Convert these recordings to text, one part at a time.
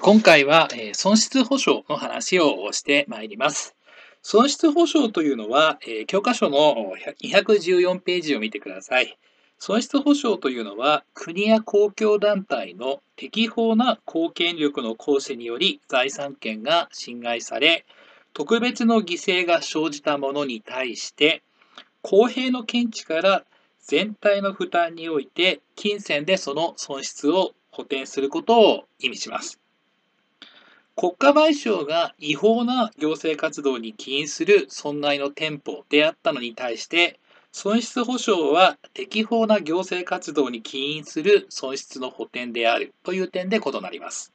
今回は、損失保証の話をしてまいります。損失保証というのは、教科書の214ページを見てください。損失保証というのは、国や公共団体の適法な公権力の行使により財産権が侵害され、特別の犠牲が生じたものに対して、公平の見地から全体の負担において、金銭でその損失を補填することを意味します。国家賠償が違法な行政活動に起因する損害の店舗であったのに対して、損失保証は適法な行政活動に起因する損失の補填であるという点で異なります。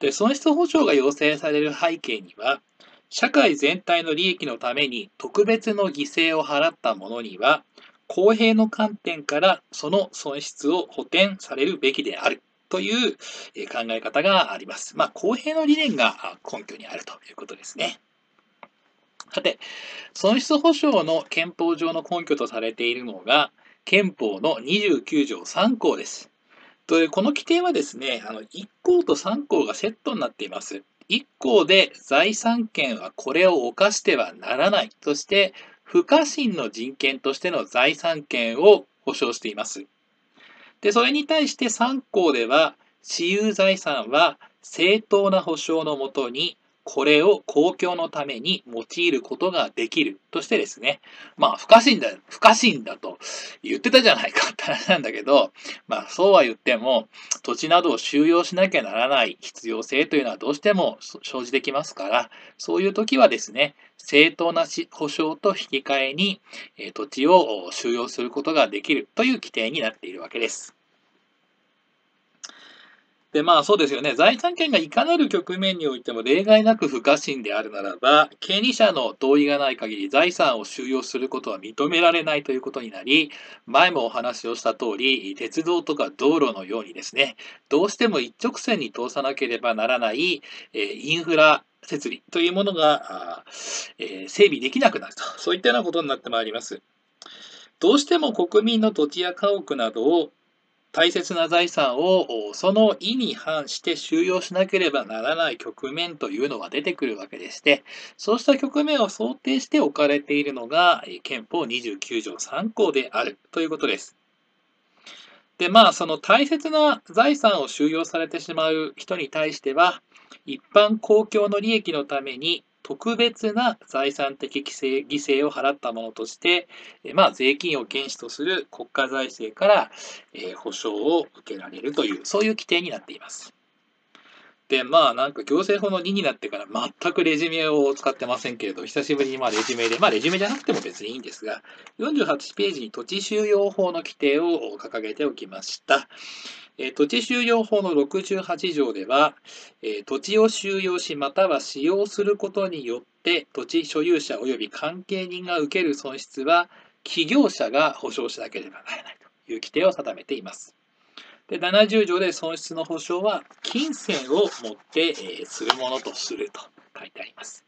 で損失保証が要請される背景には、社会全体の利益のために特別の犠牲を払った者には、公平の観点からその損失を補填されるべきであるというえ考え方があります。まあ、公平の理念が根拠にあるということですね。さて、損失保証の憲法上の根拠とされているのが、憲法の29条3項です。とこの規定はですね、あの1項と3項がセットになっています。1項で財産権はこれを犯してはならないとして、不可侵の人権としての財産権を保障しています。で、それに対して3項では、私有財産は正当な保障のもとに、これを公共のために用いることができる。としてですね、まあ、不可侵だ、不可侵だと言ってたじゃないかって話なんだけど、まあ、そうは言っても、土地などを収容しなきゃならない必要性というのはどうしても生じてきますから、そういう時はですね、正当なし保障と引き換えに、土地を収容することができるという規定になっているわけです。で、まあそうですよね。財産権がいかなる局面においても例外なく不可侵であるならば、権利者の同意がない限り財産を収容することは認められないということになり、前もお話をした通り、鉄道とか道路のようにですね、どうしても一直線に通さなければならない、インフラ設備というものが、えー整備できなくなると、そういったようなことになってまいります。どうしても国民の土地や家屋などを大切な財産をその意に反して収容しなければならない局面というのが出てくるわけでして、そうした局面を想定して置かれているのが憲法29条3項であるということです。で、まあ、その大切な財産を収容されてしまう人に対しては、一般公共の利益のために特別な財産的犠牲を払ったものとして、まあ、税金を原資とする国家財政から、え保障を受けられるという、そういう規定になっています。で、まあ、なんか行政法の2になってから全くレジュメを使ってませんけれど、久しぶりにまあレジュメで、まあレジュメじゃなくても別にいいんですが、48ページに土地収容法の規定を掲げておきました。えー土地収容法の68条では、えー土地を収容しまたは使用することによって土地所有者及び関係人が受ける損失は企業者が保証しなければならないという規定を定めています。で70条で損失の保証は金銭をもって、えーするものとすると書いてあります。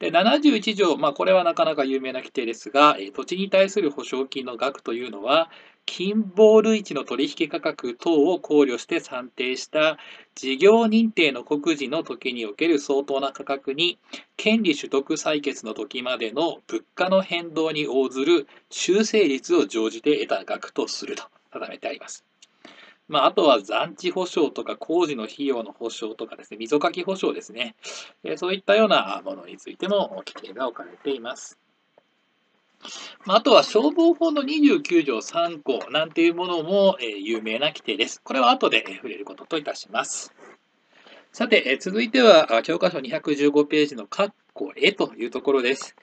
で71条、まあ、これはなかなか有名な規定ですが、え土地に対する保証金の額というのは、金棒類値の取引価格等を考慮して算定した事業認定の告示の時における相当な価格に、権利取得採決の時までの物価の変動に応ずる修正率を乗じて得た額とすると定めてあります。まあ、あとは残地保証とか工事の費用の保証とかですね、溝かき保証ですね。そういったようなものについても規定が置かれています。まああとは消防法の29条3項なんていうものも、えー有名な規定です。これは後でえー触れることといたします。さて、えー続いてはあ教科書215ページの括弧絵というところです。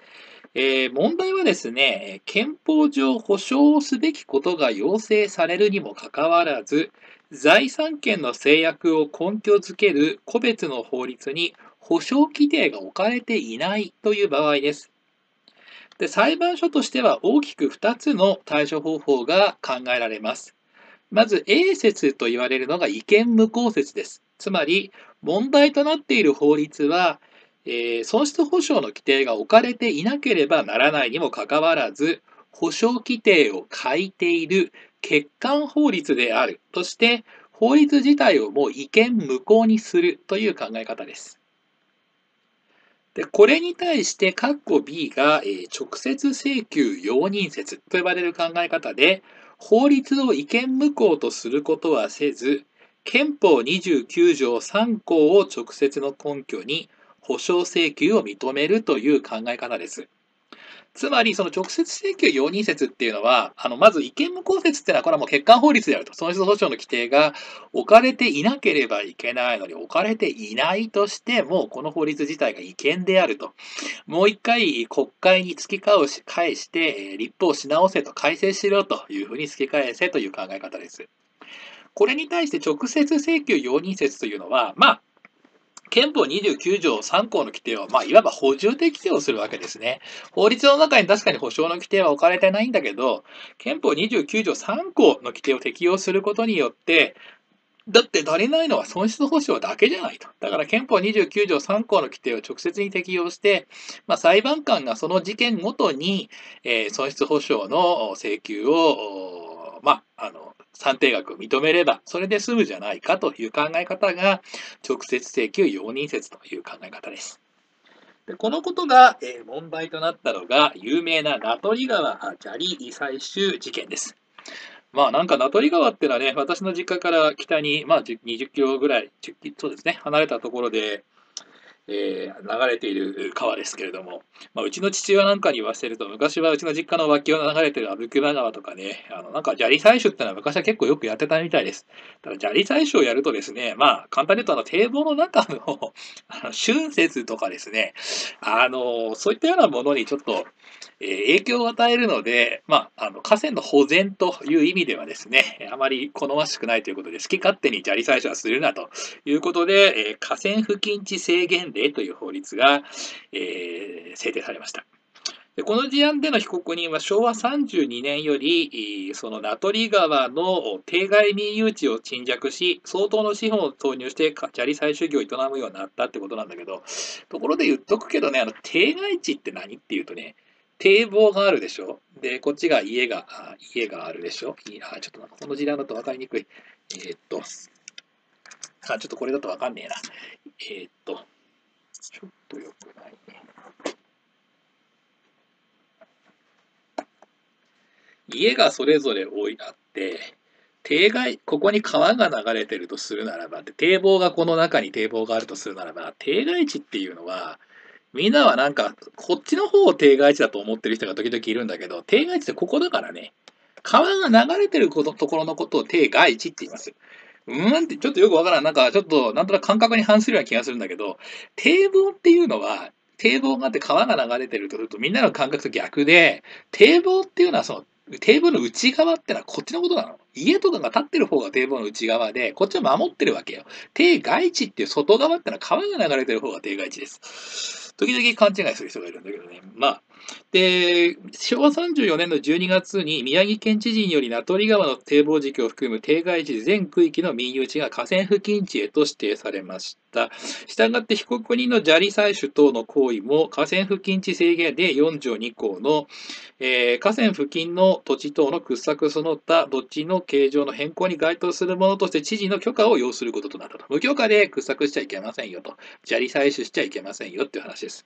えー問題はですね、え憲法上保障すべきことが要請されるにもかかわらず、財産権の制約を根拠づける個別の法律に保障規定が置かれていないという場合です。で裁判所としては大きく2つの対処方法が考えられます。まず A 説と言われるのが違憲無効説です。つまり問題となっている法律は、えー損失保障の規定が置かれていなければならないにもかかわらず、保障規定を欠いている欠陥法律であるとして、法律自体をもう違憲無効にするという考え方です。でこれに対して、括弧 B が、えー、直接請求容認説と呼ばれる考え方で、法律を違憲無効とすることはせず、憲法29条3項を直接の根拠に保障請求を認めるという考え方です。つまり、その直接請求容認説っていうのは、あの、まず違憲無効説っていうのは、これはもう欠陥法律であると。損失保障の規定が置かれていなければいけないのに、置かれていないとして、もこの法律自体が違憲であると。もう一回国会に突き返して、立法し直せと、改正しろというふうに突き返せという考え方です。これに対して直接請求容認説というのは、まあ、憲法29条3項の規定は、まあ、いわば補充適用するわけですね。法律の中に確かに保障の規定は置かれてないんだけど、憲法29条3項の規定を適用することによって、だって足りないのは損失保障だけじゃないと。だから憲法29条3項の規定を直接に適用して、まあ、裁判官がその事件ごとに、えー、損失保障の請求を、まあ、あの、算定額を認めれば、それで済むじゃないかという考え方が、直接請求容認説という考え方です。でこのことが、えー、問題となったのが、有名な名取川砂利採取事件です。まあなんか名取川ってのはね、私の実家から北に、まあ、20キロぐらい、そうですね、離れたところで、えー、流れている川ですけれども、まあ、うちの父親なんかに言わせると、昔はうちの実家の脇を流れてる阿武隈川とかね、あのなんか砂利採取ってのは昔は結構よくやってたみたいです。ただ砂利採取をやるとですね、まあ簡単に言うとあの堤防の中のあの春節とかですね、あのそういったようなものにちょっと、えー、影響を与えるので、まあ、あの河川の保全という意味ではですね、あまり好ましくないということで、好き勝手に砂利採取はするなということで、えー、河川付近地制限令という法律が、えー、制定されました。でこの事案での被告人は昭和32年より、その名取川の定外民有地を侵略し、相当の資本を投入して砂利採取業を営むようになったってことなんだけど、ところで言っとくけどね、あの定外地って何っていうとね、堤防があるでしょ？で、こっちが家が、家があるでしょ？あ、ちょっとなんかこの時代だと分かりにくい。えー、っと、あ、ちょっとこれだと分かんねえな。えー、っと、ちょっとよくないね。家がそれぞれ置いてあって、堤外、ここに川が流れてるとするならば、堤防がこの中に堤防があるとするならば、堤外地っていうのは、みんなはなんか、こっちの方を堤外地だと思ってる人が時々いるんだけど、堤外地ってここだからね。川が流れてることところのことを堤外地って言います。うんってちょっとよくわからん。なんかちょっとなんとなく感覚に反するような気がするんだけど、堤防っていうのは、堤防があって川が流れてるとするとみんなの感覚と逆で、堤防っていうのはその堤防の内側ってのはこっちのことなの。家とかが建ってる方が堤防の内側で、こっちは守ってるわけよ。堤外地っていう外側ってのは川が流れてる方が堤外地です。時々勘違いする人がいるんだけどね。まあ、で、昭和34年の12月に宮城県知事により名取川の堤防時期を含む堤外地全区域の民有地が河川付近地へと指定されました。したがって被告人の砂利採取等の行為も河川付近地制限で4条2項の、えー、河川付近の土地等の掘削その他土地の形状の変更に該当するものとして知事の許可を要することとなったと。無許可で掘削しちゃいけませんよと。砂利採取しちゃいけませんよっていう話です。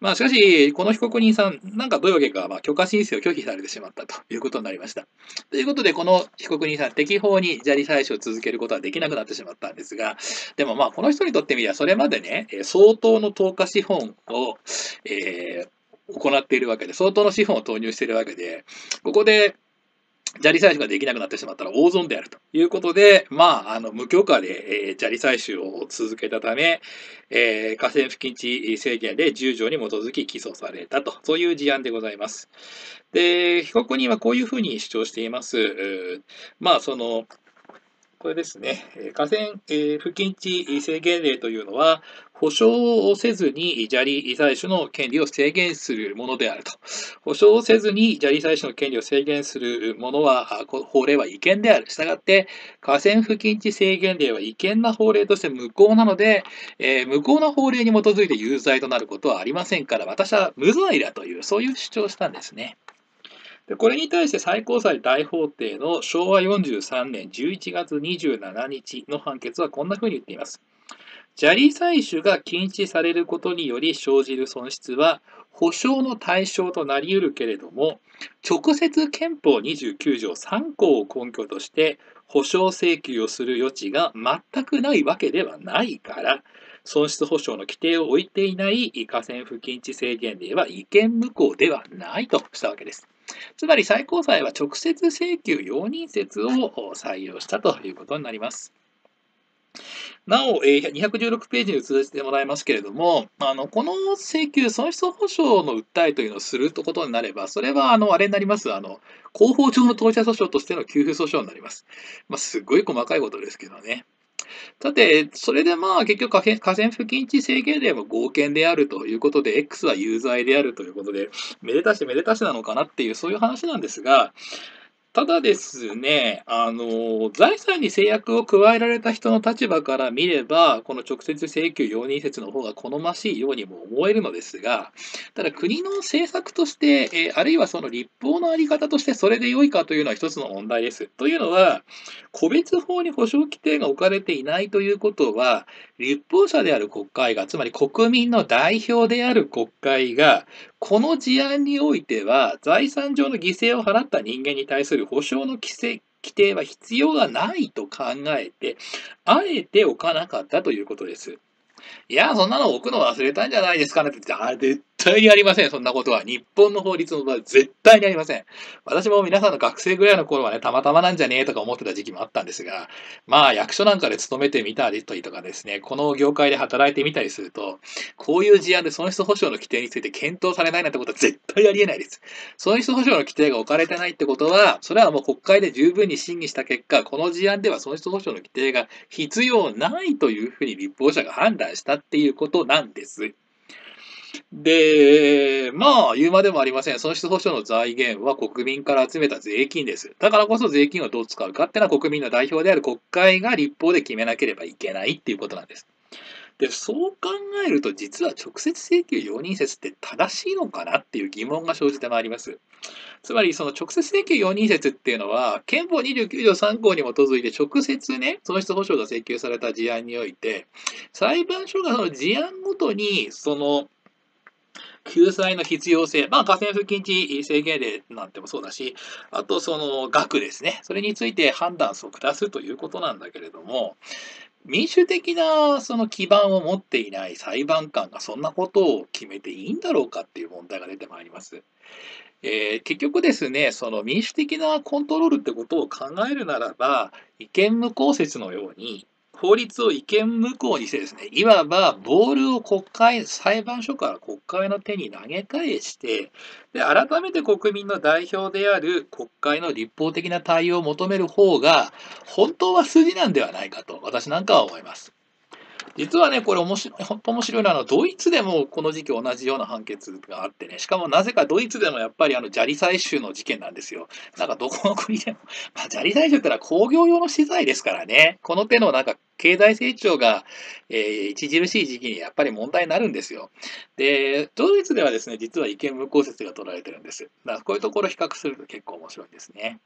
まあしかし、この被告人さん、なんかどういうわけか、まあ、許可申請を拒否されてしまったということになりました。ということで、この被告人さん、適法に砂利採取を続けることはできなくなってしまったんですが、でもまあ、この人にとってみれば、それまでね、相当の投下資本を、えー行っているわけで、相当の資本を投入しているわけで、ここで砂利採取ができなくなってしまったら大損であるということで、まあ、あの、無許可で、えー、砂利採取を続けたため、えー、河川付近地制限で10条に基づき起訴されたと、そういう事案でございます。で、被告人はこういうふうに主張しています。まあ、その、これですね、河川、え付近地制限令というのは、保証をせずに砂利採取の権利を制限するものであると。保証をせずに砂利採取の権利を制限するものは、法令は違憲である。したがって、河川付近地制限令は違憲な法令として無効なので、えー、無効な法令に基づいて有罪となることはありませんから、私は無罪だという、そういう主張をしたんですね。でこれに対して最高裁大法廷の昭和43年11月27日の判決はこんなふうに言っています。砂利採取が禁止されることにより生じる損失は保証の対象となり得るけれども、直接憲法29条3項を根拠として保証請求をする余地が全くないわけではないから、損失保証の規定を置いていない河川不近地制限令は違憲無効ではないとしたわけです。つまり最高裁は直接請求容認説を採用したということになります。なお、216ページに移らせてもらいますけれども、あのこの請求、損失保証の訴えというのをするということになれば、それはあのあれになります、あの広報上の当事者訴訟としての給付訴訟になります。まあ、すごい細かいことですけどね。さて、それでまあ結局河川付近地制限令は合憲であるということで、X は有罪であるということで、めでたしめでたしなのかなっていう、そういう話なんですが、ただですね、あの、財産に制約を加えられた人の立場から見れば、この直接請求容認説の方が好ましいようにも思えるのですが、ただ国の政策として、えあるいはその立法のあり方としてそれで良いかというのは一つの問題です。というのは、個別法に保障規定が置かれていないということは、立法者である国会が、つまり国民の代表である国会が、この事案においては、財産上の犠牲を払った人間に対する保障の規制規定は必要がないと考えて、あえて置かなかったということです。いや、そんなの置くの忘れたんじゃないですかねって言って、あ、絶対にありません、そんなことは。日本の法律の場合、絶対にありません。私も皆さんの学生ぐらいの頃はね、たまたまなんじゃねえとか思ってた時期もあったんですが、まあ、役所なんかで勤めてみたりとかですね、この業界で働いてみたりすると、こういう事案で損失保証の規定について検討されないなんてことは絶対ありえないです。損失保証の規定が置かれてないってことは、それはもう国会で十分に審議した結果、この事案では損失保証の規定が必要ないというふうに立法者が判断したっていうことなんです。で、まあ、言うまでもありません。損失保障の財源は国民から集めた税金です。だからこそ税金をどう使うかっていうのは国民の代表である国会が立法で決めなければいけないっていうことなんです。で、そう考えると、実は直接請求容認説って正しいのかなっていう疑問が生じてまいります。つまり、その直接請求容認説っていうのは、憲法29条3項に基づいて直接ね、損失保証が請求された事案において、裁判所がその事案ごとに、その、救済の必要性、まあ、河川付近地制限令なんてもそうだし、あとその額ですね、それについて判断を下すということなんだけれども、民主的なその基盤を持っていない裁判官がそんなことを決めていいんだろうかっていう問題が出てまいります。えー、結局ですね、その民主的なコントロールってことを考えるならば、違憲無効説のように、法律を違憲無効にしてですね、いわばボールを国会、裁判所から国会の手に投げ返して、で改めて国民の代表である国会の立法的な対応を求める方が、本当は筋なんではないかと、私なんかは思います。実はね、これ面白い、本当面白いのは、ドイツでもこの時期同じような判決があってね、しかもなぜかドイツでもやっぱりあの砂利採取の事件なんですよ。なんかどこの国でも、まあ、砂利採取ってのは工業用の資材ですからね、この手のなんか経済成長が、えー、著しい時期にやっぱり問題になるんですよ。で、ドイツではですね、実は違憲無効説が取られてるんです。だからこういうところを比較すると結構面白いんですね。